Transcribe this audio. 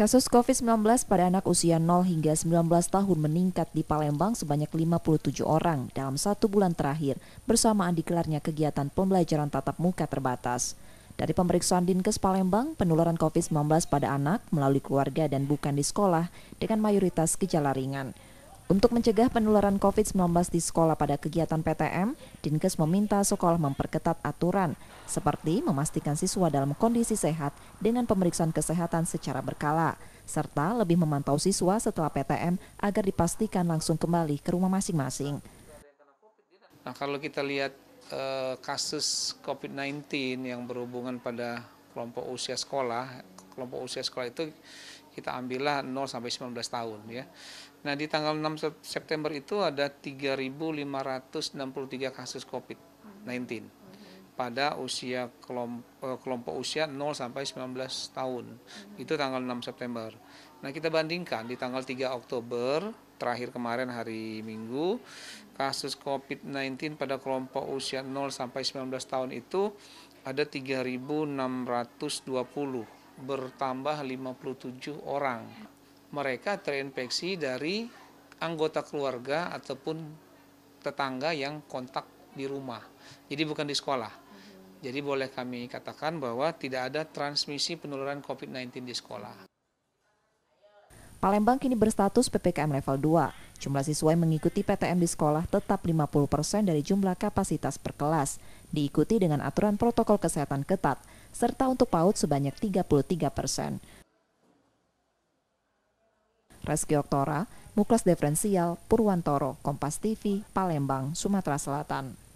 Kasus COVID-19 pada anak usia 0 hingga 19 tahun meningkat di Palembang sebanyak 57 orang dalam satu bulan terakhir bersamaan dikelarnya kegiatan pembelajaran tatap muka terbatas. Dari pemeriksaan Dinkes Palembang, penularan COVID-19 pada anak melalui keluarga dan bukan di sekolah dengan mayoritas gejala ringan. Untuk mencegah penularan COVID-19 di sekolah pada kegiatan PTM, Dinkes meminta sekolah memperketat aturan, seperti memastikan siswa dalam kondisi sehat dengan pemeriksaan kesehatan secara berkala, serta lebih memantau siswa setelah PTM agar dipastikan langsung kembali ke rumah masing-masing. Nah, kalau kita lihat eh, kasus COVID-19 yang berhubungan pada kelompok usia sekolah, kelompok usia sekolah itu kita ambillah 0 sampai 19 tahun ya. Nah, di tanggal 6 September itu ada 3.563 kasus COVID-19 pada usia kelompok, eh, kelompok usia 0 sampai 19 tahun. Itu tanggal 6 September. Nah, kita bandingkan di tanggal 3 Oktober terakhir kemarin hari Minggu kasus COVID-19 pada kelompok usia 0 sampai 19 tahun itu ada 3.620 bertambah 57 orang mereka terinfeksi dari anggota keluarga ataupun tetangga yang kontak di rumah. Jadi bukan di sekolah. Jadi boleh kami katakan bahwa tidak ada transmisi penularan COVID-19 di sekolah. Palembang kini berstatus PPKM level 2. Jumlah siswa yang mengikuti PTM di sekolah tetap 50% dari jumlah kapasitas per kelas, diikuti dengan aturan protokol kesehatan ketat, serta untuk PAUD sebanyak 33 persen. Reski Oktora, Muklas Diferensial, Purwantoro, Kompas TV, Palembang, Sumatera Selatan.